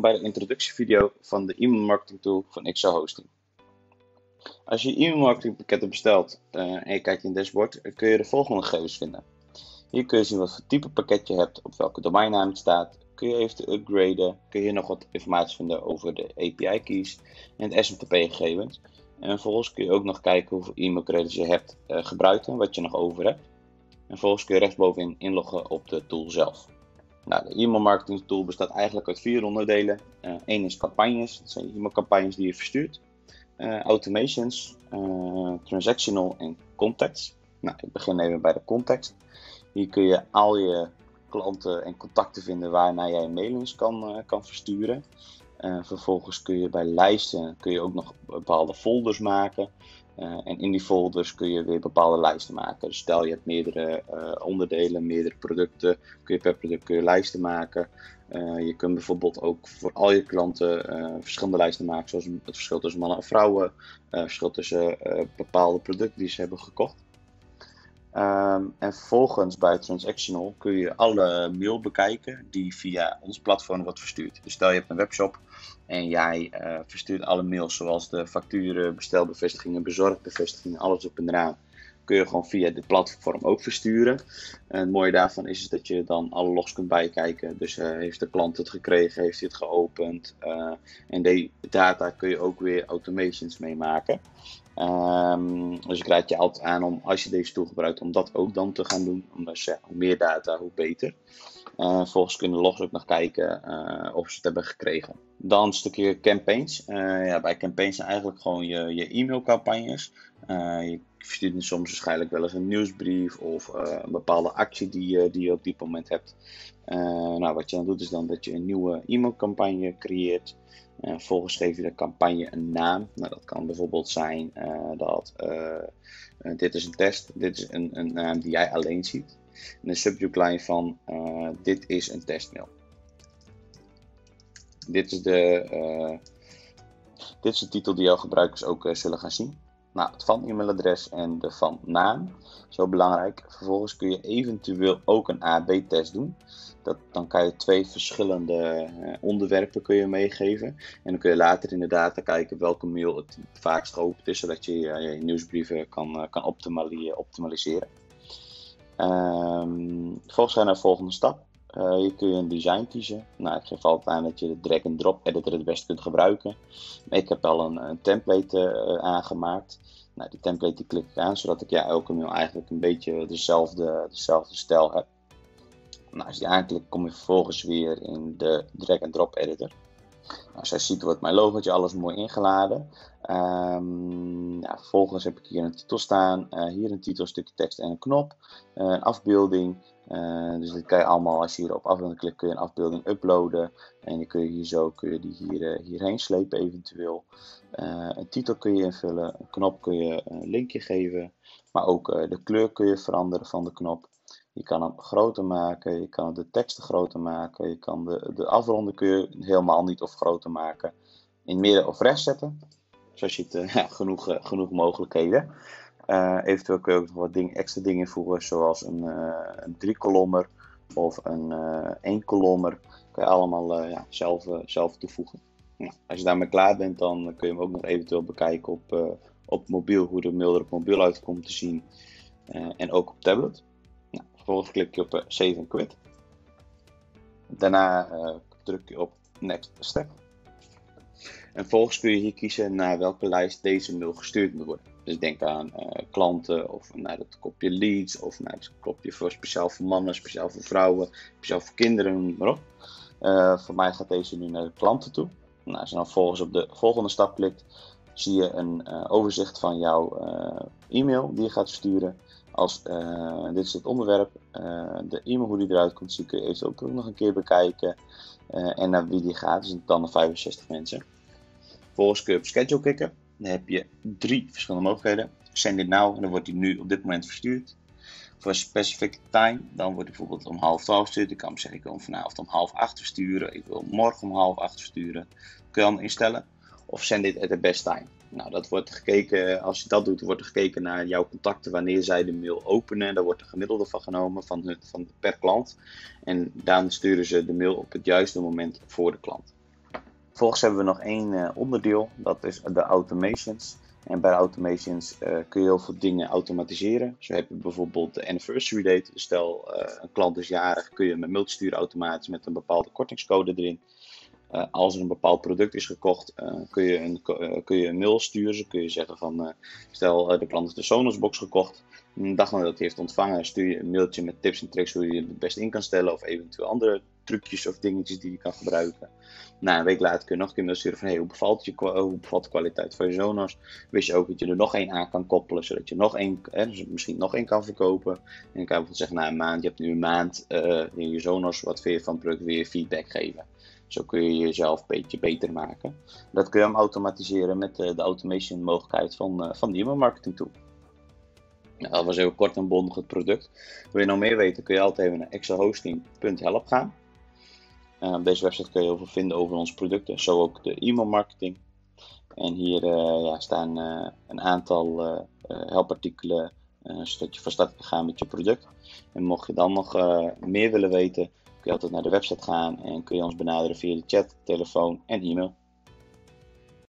bij de introductievideo van de e-mail marketing tool van Excel Hosting. Als je e-mail marketing pakketten bestelt uh, en je kijkt in het dashboard, kun je de volgende gegevens vinden. Hier kun je zien wat voor type pakket je hebt, op welke domeinnaam het staat, kun je even upgraden, kun je nog wat informatie vinden over de API keys en het SMTP gegevens. En vervolgens kun je ook nog kijken hoeveel e-mail credits je hebt uh, gebruikt en wat je nog over hebt. En vervolgens kun je rechtsbovenin inloggen op de tool zelf. Nou, de e-mail marketing tool bestaat eigenlijk uit vier onderdelen. Eén uh, is campagnes, dat zijn e-mail campagnes die je verstuurt. Uh, automations, uh, transactional en context. Nou, ik begin even bij de context. Hier kun je al je klanten en contacten vinden waarnaar jij mailings kan, kan versturen. Vervolgens kun je bij lijsten kun je ook nog bepaalde folders maken. Uh, en in die folders kun je weer bepaalde lijsten maken. Dus stel je hebt meerdere uh, onderdelen, meerdere producten, kun je per product kun je lijsten maken. Je kunt bijvoorbeeld ook voor al je klanten verschillende lijsten maken, zoals het verschil tussen mannen en vrouwen, het verschil tussen bepaalde producten die ze hebben gekocht. Um, en vervolgens bij Transactional kun je alle mail bekijken die via ons platform wordt verstuurd. Dus stel je hebt een webshop en jij uh, verstuurt alle mails zoals de facturen, bestelbevestigingen, bezorgbevestigingen, alles op en eraan. Kun je gewoon via dit platform ook versturen. En het mooie daarvan is, dat je dan alle logs kunt bijkijken. Dus uh, heeft de klant het gekregen, heeft hij het geopend. Uh, en die data kun je ook weer automations meemaken. Um, dus ik raad je altijd aan om, als je deze tool gebruikt, om dat ook dan te gaan doen. Omdat ja, hoe meer data, hoe beter. Uh, vervolgens kunnen logs ook nog kijken of ze het hebben gekregen. Dan een stukje campaigns. Ja, bij campaigns zijn eigenlijk gewoon je, je e-mailcampagnes. Je verstuurt soms waarschijnlijk wel eens een nieuwsbrief of een bepaalde actie die, die je op dit moment hebt. nou, wat je dan doet is dan dat je een nieuwe e-mailcampagne creëert. Uh, vervolgens geef je de campagne een naam. Nou, dat kan bijvoorbeeld zijn dat dit is een test, dit is een, een naam die jij alleen ziet. En de subject line van dit is een testmail. Dit is de, dit is de titel die jouw gebruikers ook zullen gaan zien. Nou, het van e-mailadres en de van naam, zo belangrijk. Vervolgens kun je eventueel ook een AB-test doen. Dat, dan kan je twee verschillende uh, onderwerpen kun je meegeven. En dan kun je later in de data kijken welke mail het vaakst geopend is, zodat je uh, je nieuwsbrieven kan, uh, kan optimaliseren. Um, vervolgens naar de volgende stap. Hier kun een design kiezen. Nou, ik geef altijd aan dat je de drag and drop editor het best kunt gebruiken. Ik heb al een, een template aangemaakt. Nou, die template die klik ik aan, zodat ik ja, elke mail eigenlijk een beetje dezelfde, dezelfde stijl heb. Nou, als je die aanklikt, kom je vervolgens weer in de drag-and-drop editor. Nou, als je ziet, wordt mijn logootje alles mooi ingeladen. Ja, vervolgens heb ik hier een titel staan, uh, hier een titel, stukje tekst en een knop, uh, een afbeelding. Uh, dus dit kan je allemaal, als je hier op afbeelding klikt, kun je een afbeelding uploaden. En dan kun je hier zo kun je die hier, hierheen slepen eventueel. een titel kun je invullen, een knop kun je een linkje geven. Maar ook de kleur kun je veranderen van de knop. Je kan hem groter maken, je kan de teksten groter maken, je kan de, de afronden kun je helemaal niet of groter maken. In midden of rechts zetten. Zoals je het, ja, genoeg, uh, genoeg mogelijkheden. Uh, eventueel kun je ook nog wat ding, extra dingen invoegen, zoals een, een drie kolommer of een één kolommer. Kun je allemaal ja, zelf, zelf toevoegen. Als je daarmee klaar bent, dan kun je hem ook nog eventueel bekijken op, op mobiel, hoe de mail er op mobiel uitkomt te zien. en ook op tablet. Vervolgens klik je op uh, Save and Quit. Daarna uh, druk je op Next Step. En vervolgens kun je hier kiezen naar welke lijst deze mail gestuurd moet worden. Dus denk aan uh, klanten of naar het kopje leads of naar het kopje voor speciaal voor mannen, speciaal voor vrouwen, speciaal voor kinderen, noem maar op. voor mij gaat deze nu naar de klanten toe. Nou, als je dan vervolgens op de volgende stap klikt, zie je een overzicht van jouw e-mail die je gaat sturen als uh, dit is het onderwerp, de e-mail hoe die eruit komt, zie kun je eventueel ook nog een keer bekijken. En naar wie die gaat, dus dan de 65 mensen. Vervolgens kun je op schedule klikken. Dan heb je drie verschillende mogelijkheden. Send it now en dan wordt die nu op dit moment verstuurd. Voor specific time, dan wordt die bijvoorbeeld om half twaalf verstuurd. Ik kan zeggen, ik wil hem vanavond om half acht versturen. Ik wil morgen om half acht versturen. kun je instellen. Of send it at the best time. Nou, dat wordt gekeken, als je dat doet, wordt er gekeken naar jouw contacten wanneer zij de mail openen. Daar wordt een gemiddelde van genomen van, van per klant. En dan sturen ze de mail op het juiste moment voor de klant. Vervolgens hebben we nog één onderdeel, dat is de automations. En bij automations kun je heel veel dingen automatiseren. Zo heb je bijvoorbeeld de anniversary date. Stel een klant is jarig, kun je een mail sturen automatisch met een bepaalde kortingscode erin. Uh, als er een bepaald product is gekocht, uh, kun, je een, uh, kun je een mail sturen. Kun je zeggen van, stel de klant heeft de Sonos box gekocht. Een dag nadat hij heeft ontvangen, stuur je een mailtje met tips en tricks hoe je het best in kan stellen. Of eventueel andere trucjes of dingetjes die je kan gebruiken. Na een week later kun je nog een keer mail sturen van, hey, hoe, bevalt je, hoe bevalt de kwaliteit van je Sonos? Wist je ook dat je er nog één aan kan koppelen, zodat je nog één, dus misschien nog één kan verkopen. En kan bijvoorbeeld zeggen, na een maand, je hebt nu een maand in je Sonos, wat je van het product, weer feedback geven. Zo kun je jezelf een beetje beter maken. Dat kun je hem automatiseren met de, de automation mogelijkheid van, uh, van de e-mail marketing tool. Nou, dat was heel kort en bondig het product. Wil je nou meer weten, kun je altijd even naar excelhosting.help gaan. Uh, op deze website kun je heel veel vinden over onze producten, zo ook de e-mail marketing. En hier uh, ja, staan een aantal helpartikelen zodat je van start kan gaan met je product. En mocht je dan nog meer willen weten, kun je altijd naar de website gaan en kun je ons benaderen via de chat, telefoon en e-mail.